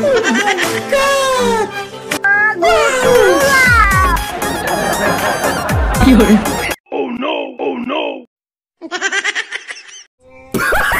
Oh, oh no! Oh no!